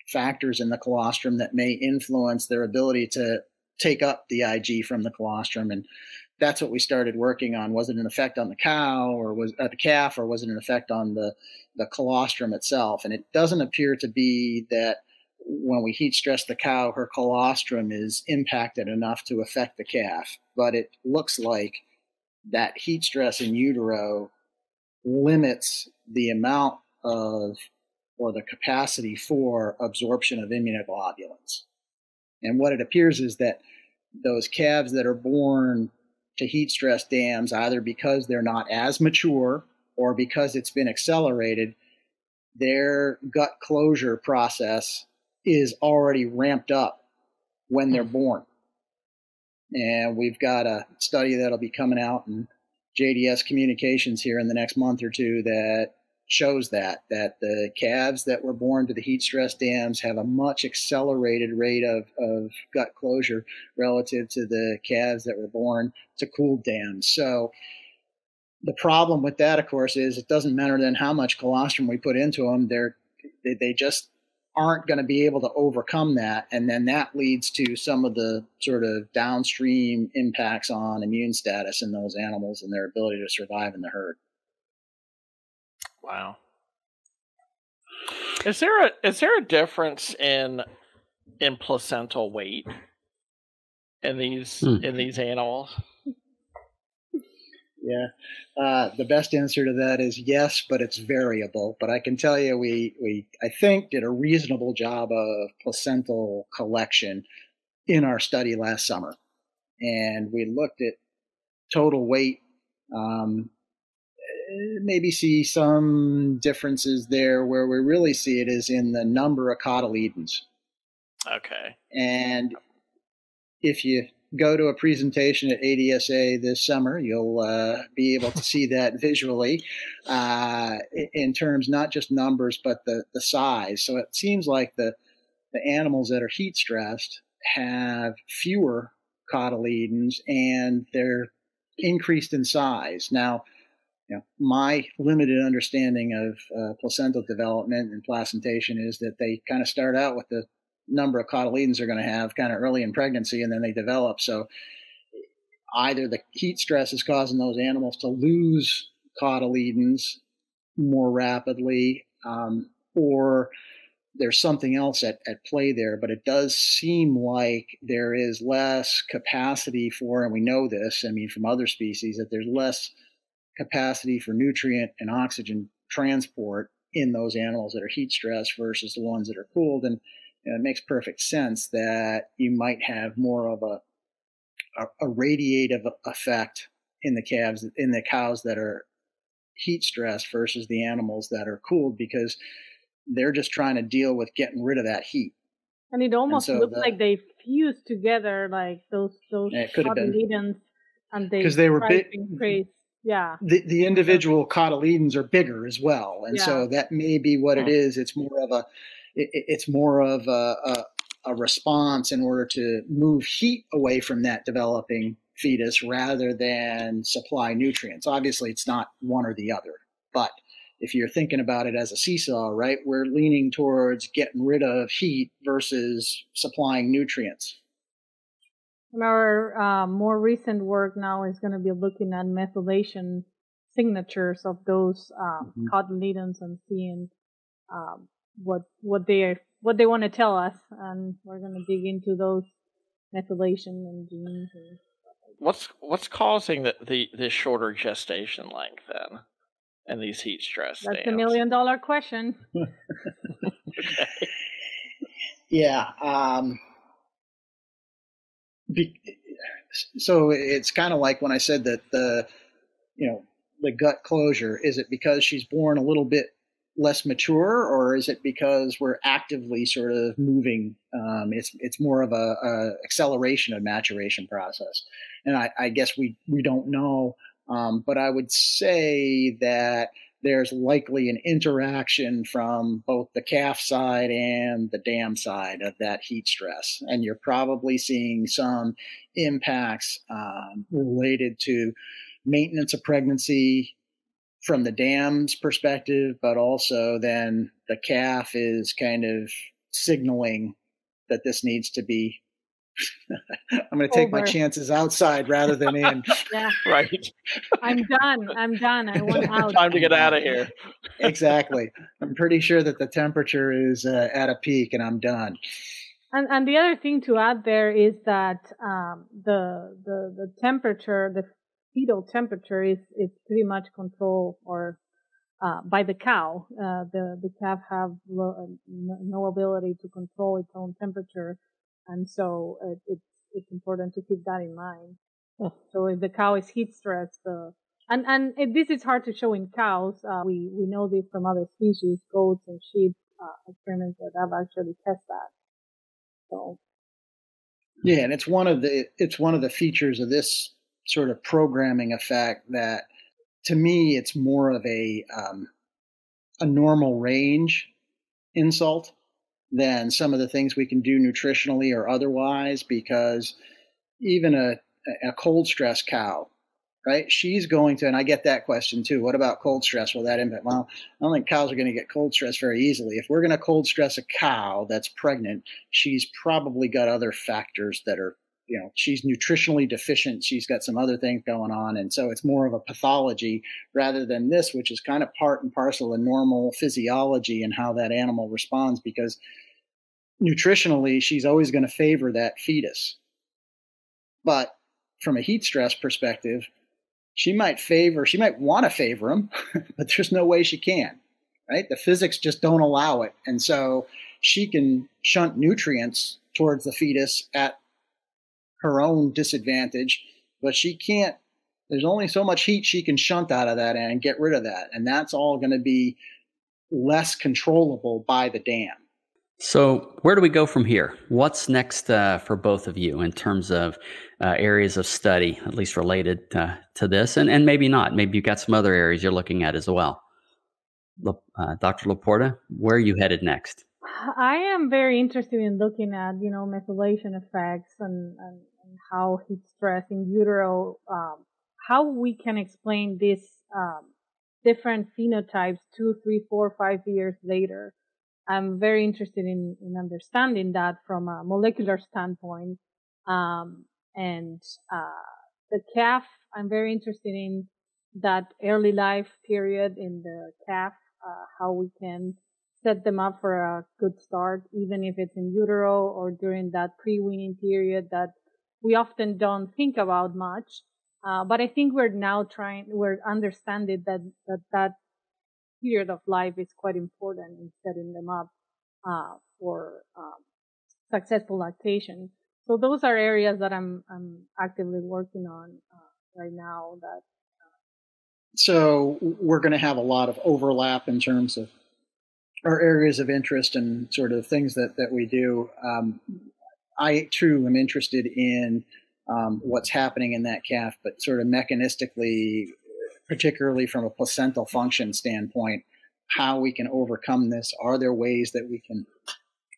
factors in the colostrum that may influence their ability to take up the IG from the colostrum, and that's what we started working on. Was it an effect on the cow, or was uh, the calf, or was it an effect on the the colostrum itself. And it doesn't appear to be that when we heat stress the cow, her colostrum is impacted enough to affect the calf. But it looks like that heat stress in utero limits the amount of or the capacity for absorption of immunoglobulins. And what it appears is that those calves that are born to heat stress dams, either because they're not as mature or because it's been accelerated, their gut closure process is already ramped up when they're hmm. born. And we've got a study that'll be coming out in JDS Communications here in the next month or two that shows that that the calves that were born to the heat stress dams have a much accelerated rate of, of gut closure relative to the calves that were born to cooled dams. So the problem with that, of course, is it doesn't matter then how much colostrum we put into them. They're they, they just aren't going to be able to overcome that, and then that leads to some of the sort of downstream impacts on immune status in those animals and their ability to survive in the herd. Wow. Is there a is there a difference in in placental weight in these hmm. in these animals? Yeah. Uh, the best answer to that is yes, but it's variable. But I can tell you, we, we I think did a reasonable job of placental collection in our study last summer, and we looked at total weight. Um, maybe see some differences there. Where we really see it is in the number of cotyledons. Okay. And if you go to a presentation at ADSA this summer, you'll uh, be able to see that visually uh, in terms not just numbers but the, the size. So it seems like the the animals that are heat stressed have fewer cotyledons and they're increased in size. Now, you know, my limited understanding of uh, placental development and placentation is that they kind of start out with the number of cotyledons they're going to have kind of early in pregnancy and then they develop. So either the heat stress is causing those animals to lose cotyledons more rapidly, um, or there's something else at, at play there. But it does seem like there is less capacity for, and we know this, I mean, from other species, that there's less capacity for nutrient and oxygen transport in those animals that are heat stressed versus the ones that are cooled. And you know, it makes perfect sense that you might have more of a, a, a radiative effect in the calves in the cows that are heat stressed versus the animals that are cooled because they're just trying to deal with getting rid of that heat. And it almost and so looks the, like they fused together, like those those it could have been and they because they were big. Yeah. The the individual cotyledons are bigger as well, and yeah. so that may be what it is. It's more of a it, it's more of a, a, a response in order to move heat away from that developing fetus rather than supply nutrients. Obviously, it's not one or the other, but if you're thinking about it as a seesaw, right, we're leaning towards getting rid of heat versus supplying nutrients. And our uh, more recent work now is going to be looking at methylation signatures of those um, mm-hmm. cotyledons and seeing um, what what they what they want to tell us, and we're going to dig into those methylation and genes. And what's what's causing the, the the shorter gestation length then? and these heat stress. That's dams. a million dollar question. okay. Yeah. Um, be, so it's kind of like when I said that the, you know, the gut closure. Is it because she's born a little bit less mature, or is it because we're actively sort of moving? Um, it's it's more of a, a, acceleration of maturation process, and I, I guess we we don't know um, but I would say that there's likely an interaction from both the calf side and the dam side of that heat stress. And you're probably seeing some impacts um, related to maintenance of pregnancy from the dam's perspective, but also then the calf is kind of signaling that this needs to be I'm going to take Over. my chances outside rather than in. yeah. Right. I'm done. I'm done. I want out. Time to get out of here. exactly. I'm pretty sure that the temperature is uh, at a peak and I'm done. And, and the other thing to add there is that um, the, the the temperature, the fetal temperature, is is pretty much controlled or uh, by the cow. Uh, the the calf have lo- no ability to control its own temperature and so it, it's it's important to keep that in mind. So if the cow is heat stressed, uh, and and it, this is hard to show in cows. Uh, we we know this from other species, goats and sheep uh, experiments that have actually tested that. So yeah, and it's one of the it's one of the features of this sort of programming effect that to me it's more of a um, a normal range insult than some of the things we can do nutritionally or otherwise because even a, a cold stress cow right? She's going to and i get that question too what about cold stress? Will that impact well i don't think cows are going to get cold stress very easily. If we're going to cold stress a cow that's pregnant she's probably got other factors that are you know she's nutritionally deficient. She's got some other things going on. And so it's more of a pathology rather than this which is kind of part and parcel of normal physiology and how that animal responds because nutritionally she's always going to favor that fetus. But from a heat stress perspective she might favor she might want to favor him but there's no way she can right? The physics just don't allow it. And so she can shunt nutrients towards the fetus at her own disadvantage, but she can't. There's only so much heat she can shunt out of that and get rid of that, and that's all going to be less controllable by the dam. So, where do we go from here? What's next uh, for both of you in terms of uh, areas of study, at least related uh, to this, and, and maybe not? Maybe you've got some other areas you're looking at as well. Uh, Dr. Laporta, where are you headed next? I am very interested in looking at, you know, methylation effects and, and and how heat stress in utero, um, how we can explain these um, different phenotypes two, three, four, five years later. I'm very interested in, in understanding that from a molecular standpoint. Um, and uh, the calf, I'm very interested in that early life period in the calf, uh, how we can set them up for a good start, even if it's in utero or during that pre-weaning period that we often don't think about much. Uh, but I think we're now trying, we're understanding that, that that period of life is quite important in setting them up, uh, for, um, successful lactation. So those are areas that I'm, I'm actively working on, uh, right now that, uh, so we're going to have a lot of overlap in terms of our areas of interest and sort of things that, that we do. Um, I too am interested in um, what's happening in that calf, but sort of mechanistically, particularly from a placental function standpoint, how we can overcome this. Are there ways that we can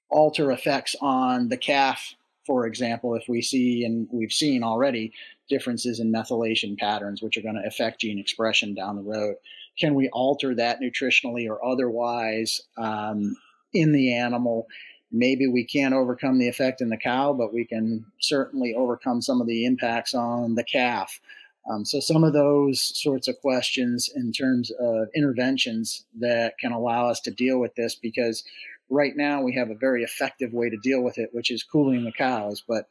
alter effects on the calf, for example, if we see, and we've seen already, differences in methylation patterns, which are going to affect gene expression down the road? can we alter that nutritionally or otherwise um, in the animal? Maybe we can't overcome the effect in the cow, but we can certainly overcome some of the impacts on the calf. Um, so some of those sorts of questions in terms of interventions that can allow us to deal with this because right now we have a very effective way to deal with it, which is cooling the cows. But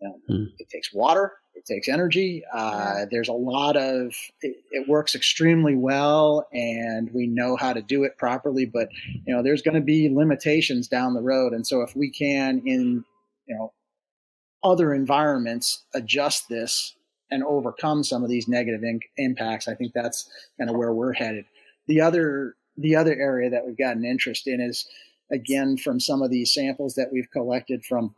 you know, mm. it takes water, it takes energy. Uh, there's a lot of it, it, works extremely well, and we know how to do it properly. But you know, there's going to be limitations down the road, and so if we can, in you know, other environments, adjust this and overcome some of these negative in- impacts. I think that's kind of where we're headed. The other the other area that we've got an interest in is again from some of these samples that we've collected from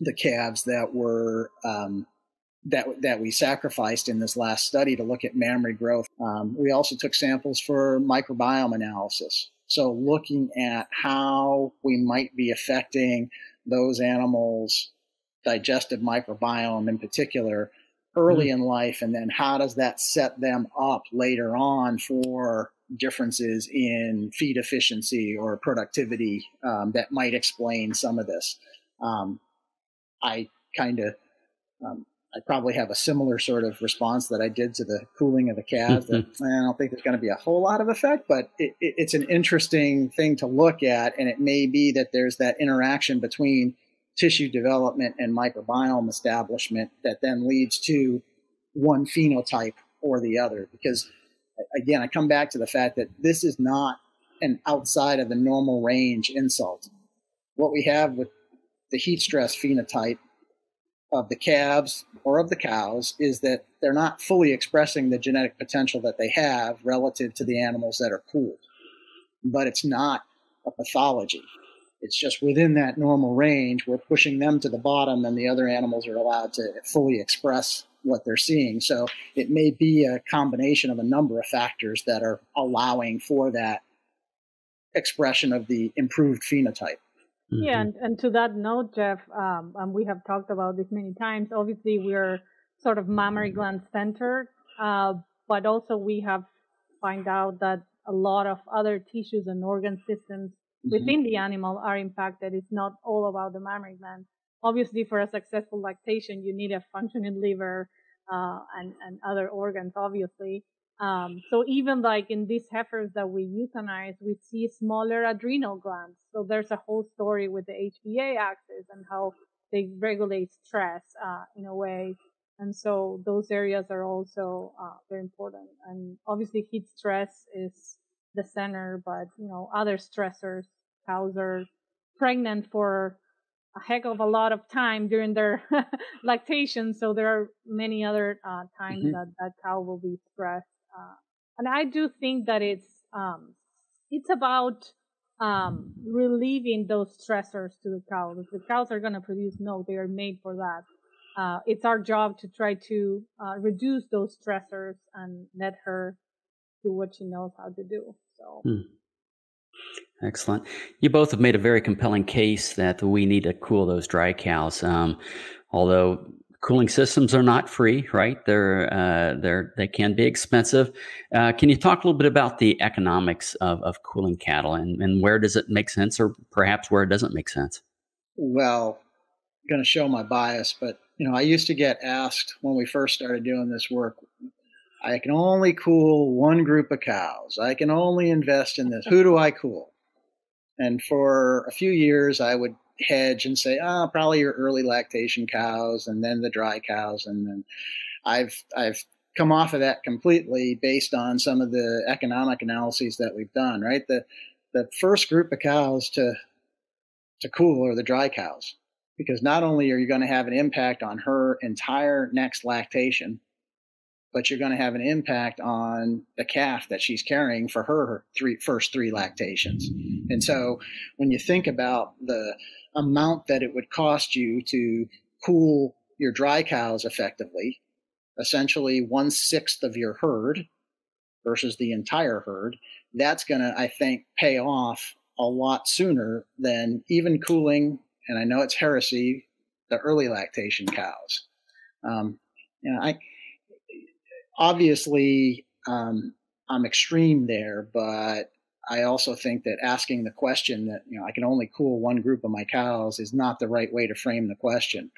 the calves that were um, that that we sacrificed in this last study to look at mammary growth. Um, we also took samples for microbiome analysis. So looking at how we might be affecting those animals' digestive microbiome in particular early mm-hmm. in life, and then how does that set them up later on for differences in feed efficiency or productivity um, that might explain some of this. Um, I kind of, um, I probably have a similar sort of response that I did to the cooling of the calves. that mm-hmm. I don't think there's going to be a whole lot of effect, but it, it, it's an interesting thing to look at, and it may be that there's that interaction between tissue development and microbiome establishment that then leads to one phenotype or the other. Because again, I come back to the fact that this is not an outside of the normal range insult. What we have with the heat stress phenotype of the calves or of the cows is that they're not fully expressing the genetic potential that they have relative to the animals that are cooled. But it's not a pathology. It's just within that normal range, we're pushing them to the bottom, and the other animals are allowed to fully express what they're seeing. So it may be a combination of a number of factors that are allowing for that expression of the improved phenotype. Mm-hmm. Yeah, and, and to that note, Geoff, um, and we have talked about this many times. Obviously, we're sort of mammary gland centered, uh, but also we have find out that a lot of other tissues and organ systems mm-hmm. within the animal are impacted. It's not all about the mammary gland. Obviously, for a successful lactation, you need a functioning liver uh, and and other organs, obviously. Um, so even like in these heifers that we euthanize, we see smaller adrenal glands. So there's a whole story with the HPA axis and how they regulate stress uh, in a way. And so those areas are also uh, very important. And obviously heat stress is the center, but you know other stressors. Cows are pregnant for a heck of a lot of time during their lactation. So there are many other uh, times mm-hmm. that that cow will be stressed. Uh, and I do think that it's um, it's about um, relieving those stressors to the cows. If the cows are going to produce milk, they are made for that. Uh, it's our job to try to uh, reduce those stressors and let her do what she knows how to do. So. Hmm. Excellent. You both have made a very compelling case that we need to cool those dry cows. Um, although cooling systems are not free, right? They're uh, they're they can be expensive. Uh, can you talk a little bit about the economics of, of cooling cattle and, and where does it make sense, or perhaps where it doesn't make sense? Well, I'm going to show my bias, but you know, I used to get asked when we first started doing this work. I can only cool one group of cows. I can only invest in this. Who do I cool? And for a few years, I would hedge and say, oh, probably your early lactation cows and then the dry cows. And then I've, I've come off of that completely based on some of the economic analyses that we've done, right? The, the first group of cows to, to cool are the dry cows because not only are you going to have an impact on her entire next lactation, but you're going to have an impact on the calf that she's carrying for her three first three lactations. And so when you think about the amount that it would cost you to cool your dry cows effectively, essentially one sixth of your herd versus the entire herd, that's going to, I think, pay off a lot sooner than even cooling, and I know it's heresy, the early lactation cows. Um, you know, I obviously um, I'm extreme there, but I also think that asking the question that you know I can only cool one group of my cows is not the right way to frame the question.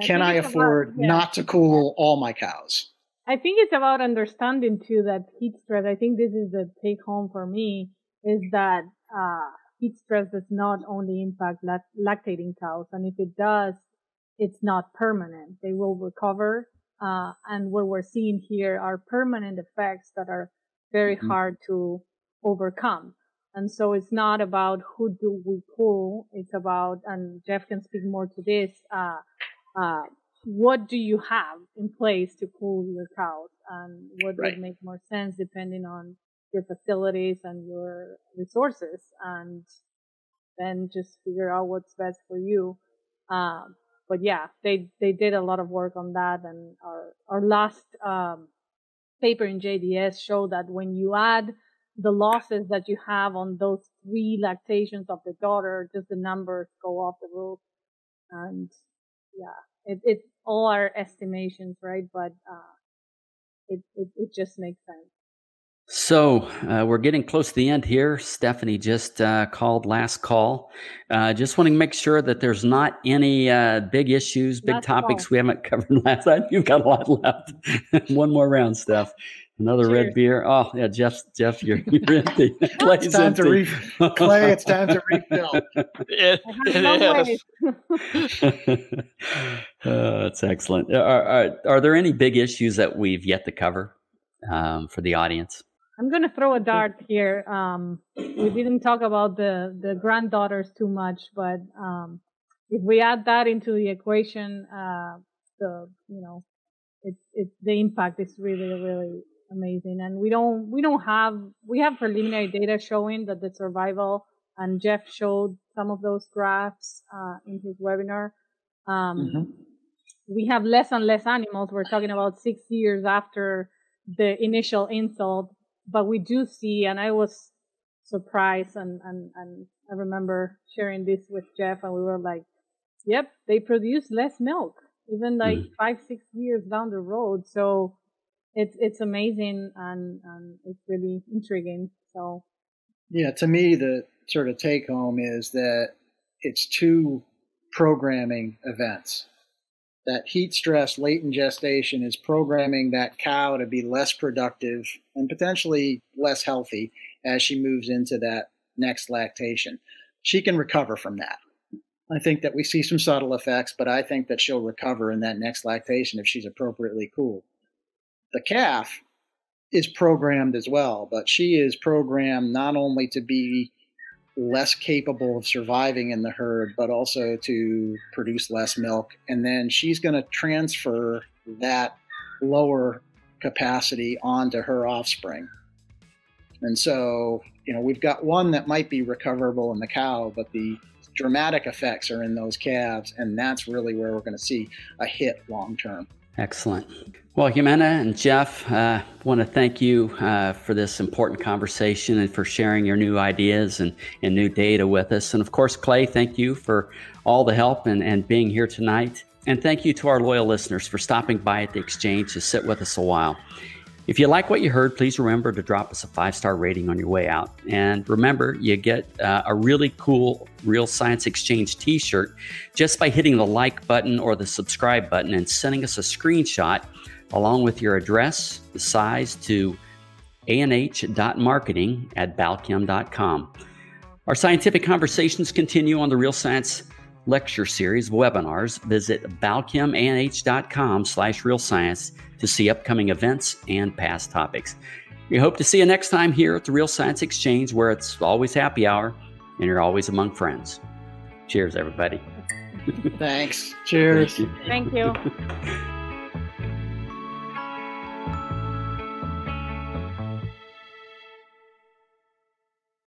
I can I afford about, yeah. not to cool all my cows? I think it's about understanding too that heat stress. I think this is the take home for me is that uh, heat stress does not only impact lactating cows, and if it does, it's not permanent. They will recover, uh, and what we're seeing here are permanent effects that are very mm-hmm. hard to overcome. And so it's not about who do we pull. It's about, and Geoff can speak more to this, uh, uh, what do you have in place to pull your cows and what right. would make more sense depending on your facilities and your resources and then just figure out what's best for you. Um, but yeah, they, they did a lot of work on that and our, our last, um, paper in JDS showed that when you add the losses that you have on those three lactations of the daughter, just the numbers go off the roof. And yeah, it, it's all our estimations, right? But, uh, it, it, it just makes sense. So uh, we're getting close to the end here. Stephanie just uh, called last call. Uh, just want to make sure that there's not any uh, big issues, big topics we haven't covered last time. You've got a lot left. One more round, Steph. Another Cheers. red beer. Oh yeah, Geoff. Geoff, you're, you're empty. It's time empty. to refill. Clay, it's time to refill. it, it is. uh, that's excellent. Are, are, are, there any big issues that we've yet to cover um, for the audience? I'm going to throw a dart here. Um, we didn't talk about the the granddaughters too much, but um, if we add that into the equation, uh, the you know, it's it's the impact is really really amazing. And we don't we don't have we have preliminary data showing that the survival and Geoff showed some of those graphs uh, in his webinar. Um, mm-hmm. We have less and less animals. We're talking about six years after the initial insult but we do see, and I was surprised, and, and, and I remember sharing this with Geoff, and we were like, yep, they produce less milk, even like mm. five, six years down the road. So it's, it's amazing and, and it's really intriguing. So, yeah, to me, the sort of take home is that it's two programming events that heat stress late in gestation is programming that cow to be less productive and potentially less healthy as she moves into that next lactation. She can recover from that. I think that we see some subtle effects, but I think that she'll recover in that next lactation if she's appropriately cooled. The calf is programmed as well, but she is programmed not only to be less capable of surviving in the herd, but also to produce less milk. And then she's going to transfer that lower capacity onto her offspring. And so, you know, we've got one that might be recoverable in the cow, but the dramatic effects are in those calves. And that's really where we're going to see a hit long term. Excellent. Well, Jimena and Geoff, I uh, want to thank you uh, for this important conversation and for sharing your new ideas and, and new data with us. And of course, Clay, thank you for all the help and, and being here tonight. And thank you to our loyal listeners for stopping by at the exchange to sit with us a while. If you like what you heard, please remember to drop us a five star rating on your way out. And remember, you get uh, a really cool Real Science Exchange t shirt just by hitting the like button or the subscribe button and sending us a screenshot along with your address, the size to anh.marketing at balchem.com. Our scientific conversations continue on the Real Science lecture series webinars. Visit balchemanh.com slash real science to see upcoming events and past topics. We hope to see you next time here at the Real Science Exchange, where it's always happy hour and you're always among friends. Cheers, everybody. Thanks. Cheers. Thank you. Thank you.